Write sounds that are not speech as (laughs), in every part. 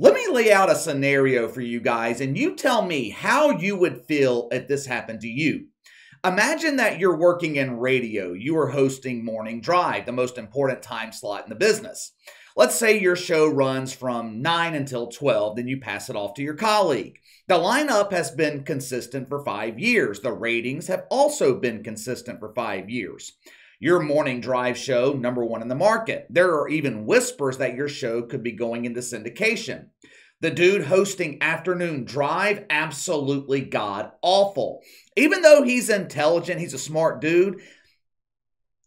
Let me lay out a scenario for you guys and you tell me how you would feel if this happened to you. Imagine that you're working in radio. You are hosting Morning Drive, the most important time slot in the business. Let's say your show runs from 9 until 12, then you pass it off to your colleague. The lineup has been consistent for five years. The ratings have also been consistent for five years. Your morning drive show, number one in the market. There are even whispers that your show could be going into syndication. The dude hosting afternoon drive, absolutely god awful. Even though he's intelligent, he's a smart dude,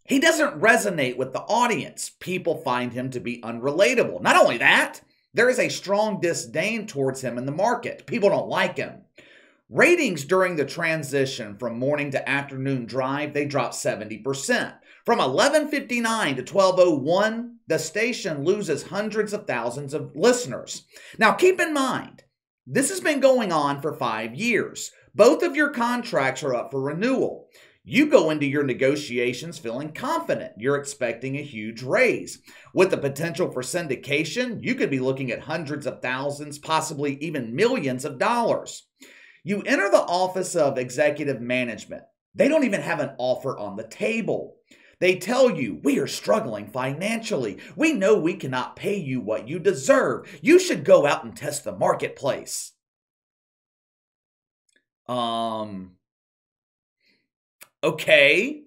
he doesn't resonate with the audience. People find him to be unrelatable. Not only that, there is a strong disdain towards him in the market. People don't like him. Ratings during the transition from morning to afternoon drive, they dropped 70%. From 1159 to 1201, the station loses hundreds of thousands of listeners. Now keep in mind, this has been going on for five years. Both of your contracts are up for renewal. You go into your negotiations feeling confident. You're expecting a huge raise. With the potential for syndication, you could be looking at hundreds of thousands, possibly even millions of dollars. You enter the office of executive management. They don't even have an offer on the table. They tell you, we are struggling financially. We know we cannot pay you what you deserve. You should go out and test the marketplace. Um, Okay,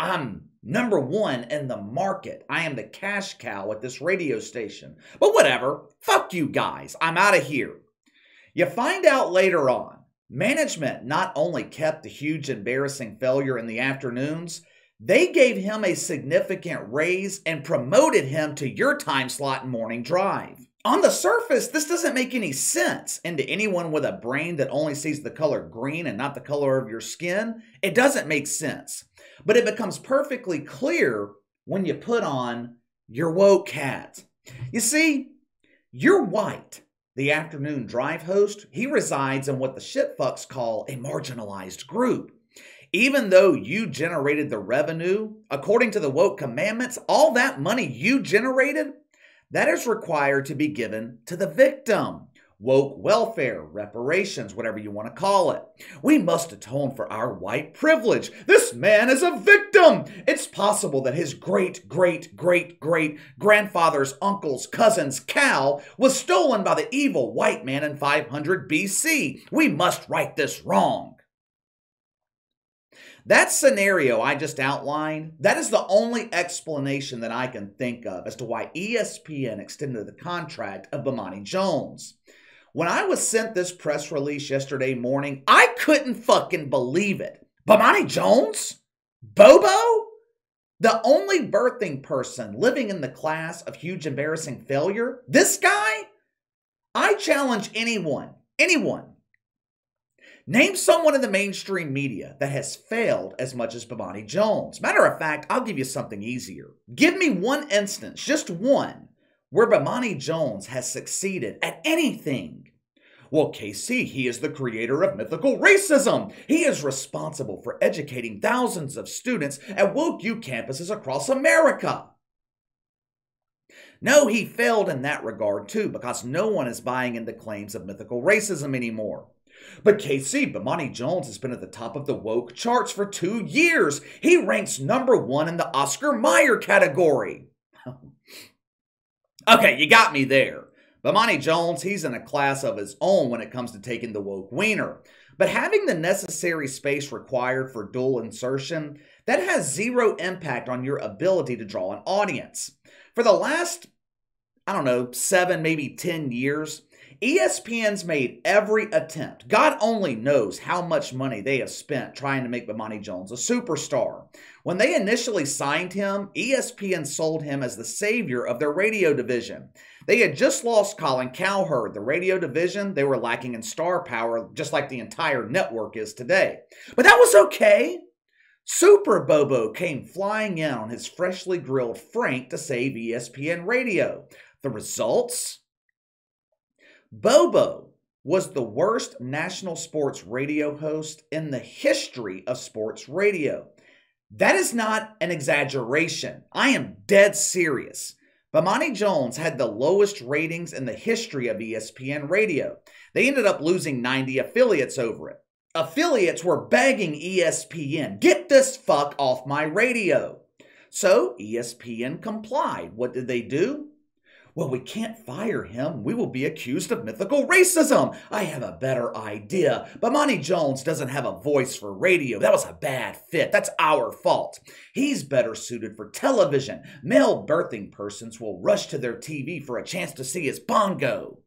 I'm number one in the market. I am the cash cow at this radio station. But whatever, fuck you guys. I'm out of here. You find out later on, management not only kept the huge embarrassing failure in the afternoons, they gave him a significant raise and promoted him to your time slot morning drive. On the surface, this doesn't make any sense. And to anyone with a brain that only sees the color green and not the color of your skin, it doesn't make sense. But it becomes perfectly clear when you put on your woke hat. You see, you're white. The afternoon drive host, he resides in what the shitfucks call a marginalized group. Even though you generated the revenue, according to the woke commandments, all that money you generated that is required to be given to the victim. Woke welfare, reparations, whatever you want to call it. We must atone for our white privilege. This man is a victim. It's possible that his great, great, great, great grandfather's uncle's cousin's cow was stolen by the evil white man in 500 BC. We must right this wrong. That scenario I just outlined, that is the only explanation that I can think of as to why ESPN extended the contract of Bomani Jones. When I was sent this press release yesterday morning, I couldn't fucking believe it. Bomani Jones? Bobo? The only birthing person living in the class of huge embarrassing failure? This guy? I challenge anyone, anyone Name someone in the mainstream media that has failed as much as Bomani Jones. Matter of fact, I'll give you something easier. Give me one instance, just one, where Bomani Jones has succeeded at anything. Well, KC, he is the creator of mythical racism. He is responsible for educating thousands of students at Woke U campuses across America. No, he failed in that regard too, because no one is buying into claims of mythical racism anymore. But KC, Bomani Jones has been at the top of the woke charts for two years. He ranks number one in the Oscar Mayer category. (laughs) okay, you got me there. Bomani Jones, he's in a class of his own when it comes to taking the woke wiener. But having the necessary space required for dual insertion, that has zero impact on your ability to draw an audience. For the last, I don't know, seven, maybe 10 years, ESPN's made every attempt. God only knows how much money they have spent trying to make Bomani Jones a superstar. When they initially signed him, ESPN sold him as the savior of their radio division. They had just lost Colin Cowherd. The radio division, they were lacking in star power, just like the entire network is today. But that was okay. Super Bobo came flying in on his freshly grilled Frank to save ESPN radio. The results? Bobo was the worst national sports radio host in the history of sports radio. That is not an exaggeration. I am dead serious. Bomani Jones had the lowest ratings in the history of ESPN radio. They ended up losing 90 affiliates over it. Affiliates were begging ESPN, get this fuck off my radio. So ESPN complied. What did they do? Well, we can't fire him. We will be accused of mythical racism. I have a better idea. Bomani Jones doesn't have a voice for radio. That was a bad fit. That's our fault. He's better suited for television. Male birthing persons will rush to their TV for a chance to see his bongo.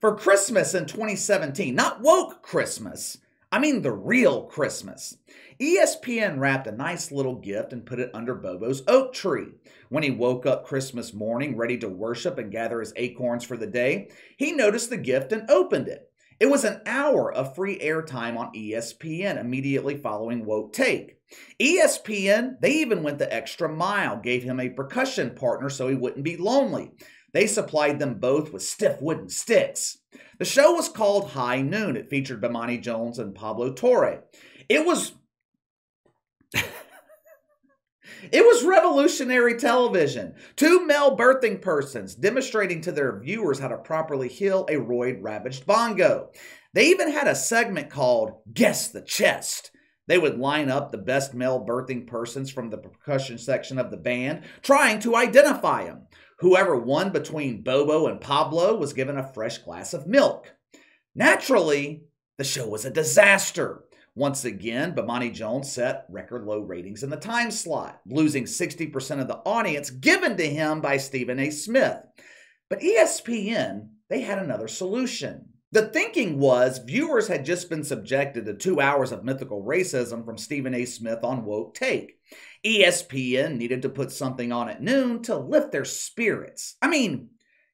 For Christmas in 2017, not woke Christmas, I mean the real Christmas. ESPN wrapped a nice little gift and put it under Bobo's oak tree. When he woke up Christmas morning, ready to worship and gather his acorns for the day, he noticed the gift and opened it. It was an hour of free airtime on ESPN immediately following Woke Take. ESPN, they even went the extra mile, gave him a percussion partner so he wouldn't be lonely. They supplied them both with stiff wooden sticks. The show was called High Noon. It featured Bomani Jones and Pablo Torre. It was (laughs) It was revolutionary television. Two male birthing persons demonstrating to their viewers how to properly heal a roid ravaged bongo. They even had a segment called Guess the Chest. They would line up the best male birthing persons from the percussion section of the band, trying to identify them. Whoever won between Bobo and Pablo was given a fresh glass of milk. Naturally, the show was a disaster. Once again, Bomani Jones set record low ratings in the time slot, losing 60% of the audience given to him by Stephen A. Smith. But ESPN, they had another solution. The thinking was viewers had just been subjected to two hours of mythical racism from Stephen A. Smith on Woke Take. ESPN needed to put something on at noon to lift their spirits. I mean,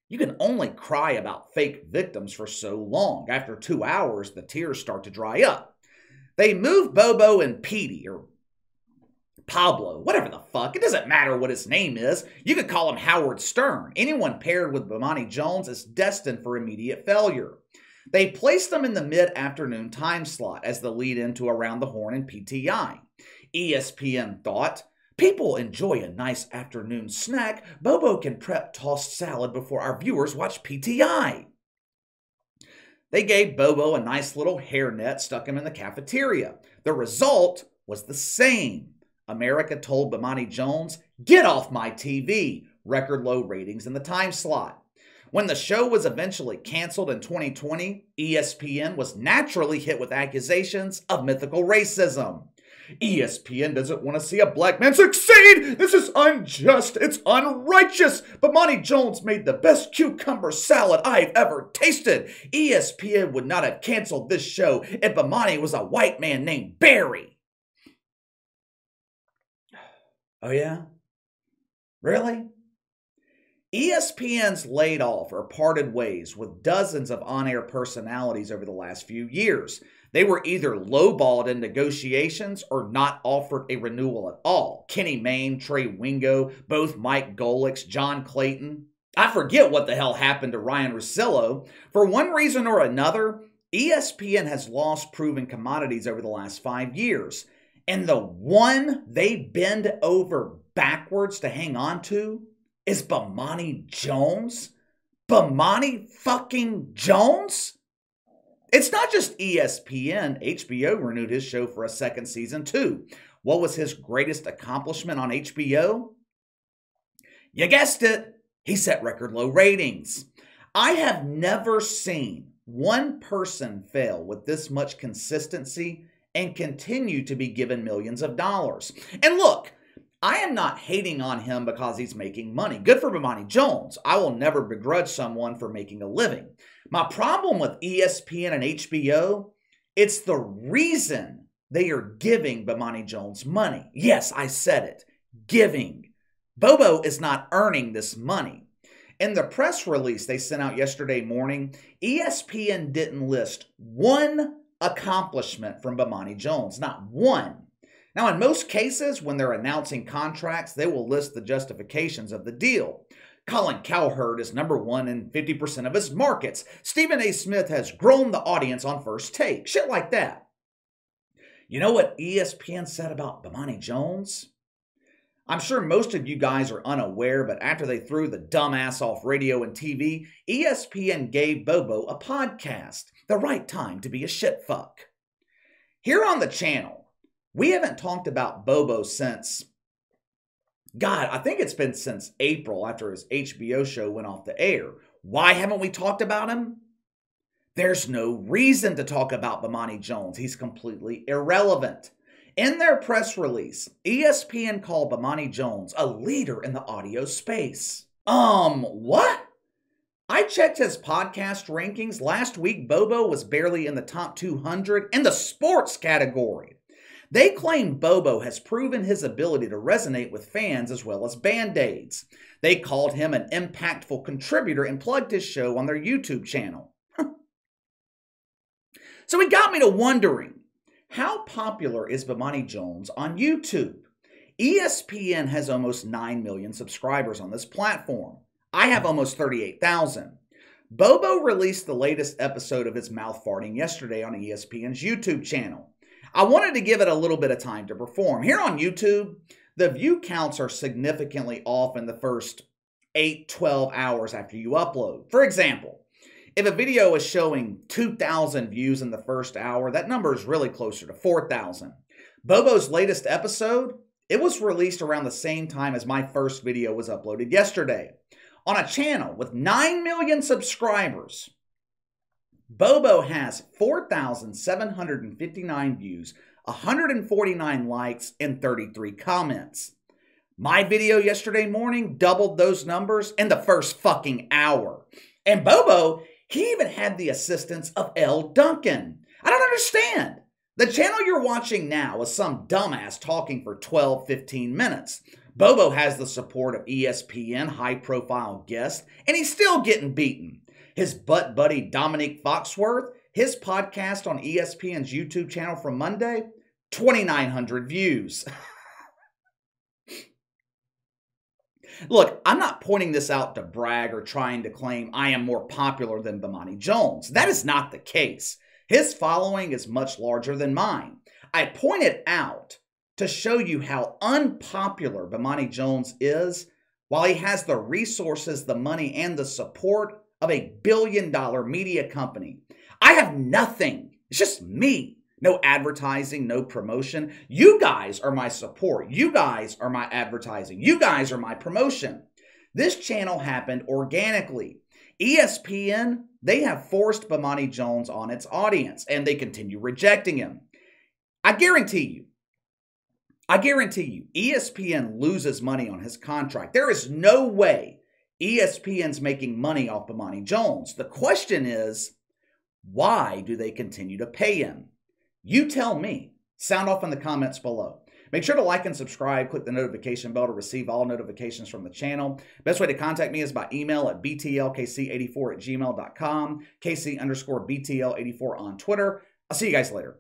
you can only cry about fake victims for so long. After two hours, the tears start to dry up. They moved Bobo and Petey, or Pablo, whatever the fuck. It doesn't matter what his name is. You could call him Howard Stern. Anyone paired with Bomani Jones is destined for immediate failure. They placed them in the mid afternoon time slot as the lead into Around the Horn and PTI. ESPN thought, People enjoy a nice afternoon snack. Bobo can prep tossed salad before our viewers watch PTI. They gave Bobo a nice little hairnet, stuck him in the cafeteria. The result was the same. America told Bomani Jones, Get off my TV! Record low ratings in the time slot. When the show was eventually canceled in 2020, ESPN was naturally hit with accusations of mythical racism. ESPN doesn't want to see a black man succeed. This is unjust. It's unrighteous. Bomani Jones made the best cucumber salad I've ever tasted. ESPN would not have canceled this show if Bomani was a white man named Barry. (sighs) Oh, yeah? Really? ESPN's laid off or parted ways with dozens of on air personalities over the last few years. They were either lowballed in negotiations or not offered a renewal at all. Kenny Mayne, Trey Wingo, both Mike Golic, John Clayton. I forget what the hell happened to Ryen Russillo. For one reason or another, ESPN has lost proven commodities over the last five years. And the one they bend over backwards to hang on to is Bomani Jones? Bomani fucking Jones? It's not just ESPN. HBO renewed his show for a second season, too. What was his greatest accomplishment on HBO? You guessed it. He set record low ratings. I have never seen one person fail with this much consistency and continue to be given millions of dollars. And look, I am not hating on him because he's making money. Good for Bomani Jones. I will never begrudge someone for making a living. My problem with ESPN and HBO, it's the reason they are giving Bomani Jones money. Yes, I said it. Giving. Bobo is not earning this money. In the press release they sent out yesterday morning, ESPN didn't list one accomplishment from Bomani Jones, not one. Now, in most cases, when they're announcing contracts, they will list the justifications of the deal. Colin Cowherd is number one in 50% of his markets. Stephen A. Smith has grown the audience on first take. Shit like that. You know what ESPN said about Bomani Jones? I'm sure most of you guys are unaware, but after they threw the dumbass off radio and TV, ESPN gave Bobo a podcast. The right time to be a shit fuck. Here on the channel, we haven't talked about Bobo since, God, I think it's been since April after his HBO show went off the air. Why haven't we talked about him? There's no reason to talk about Bomani Jones. He's completely irrelevant. In their press release, ESPN called Bomani Jones a leader in the audio space. Um, what? I checked his podcast rankings. Last week, Bobo was barely in the top 200 in the sports category. They claim Bobo has proven his ability to resonate with fans as well as band aids. They called him an impactful contributor and plugged his show on their YouTube channel. (laughs) so it got me to wondering how popular is Bomani Jones on YouTube? ESPN has almost 9 million subscribers on this platform. I have almost 38,000. Bobo released the latest episode of his mouth farting yesterday on ESPN's YouTube channel. I wanted to give it a little bit of time to perform. Here on YouTube, the view counts are significantly off in the first 8, 12 hours after you upload. For example, if a video is showing 2,000 views in the first hour, that number is really closer to 4,000. Bobo's latest episode, it was released around the same time as my first video was uploaded yesterday. On a channel with 9 million subscribers, Bobo has 4,759 views, 149 likes, and 33 comments. My video yesterday morning doubled those numbers in the first fucking hour. And Bobo, he even had the assistance of Elle Duncan. I don't understand. The channel you're watching now is some dumbass talking for 12, 15 minutes. Bobo has the support of ESPN high profile guests, and he's still getting beaten. His butt buddy Dominique Foxworth, his podcast on ESPN's YouTube channel from Monday, 2,900 views. (laughs) Look, I'm not pointing this out to brag or trying to claim I am more popular than Bomani Jones. That is not the case. His following is much larger than mine. I point it out to show you how unpopular Bomani Jones is while he has the resources, the money, and the support of a billion dollar media company. I have nothing. It's just me no advertising, no promotion. You guys are my support. You guys are my advertising. You guys are my promotion. This channel happened organically. ESPN, they have forced Bomani Jones on its audience and they continue rejecting him. I guarantee you, I guarantee you, ESPN loses money on his contract. There is no way ESPN's making money off Bomani Jones. The question is, why do they continue to pay him? You tell me. Sound off in the comments below. Make sure to like and subscribe. Click the notification bell to receive all notifications from the channel. Best way to contact me is by email at btlkc84 at gmail.com, kc underscore btl84 on Twitter. I'll see you guys later.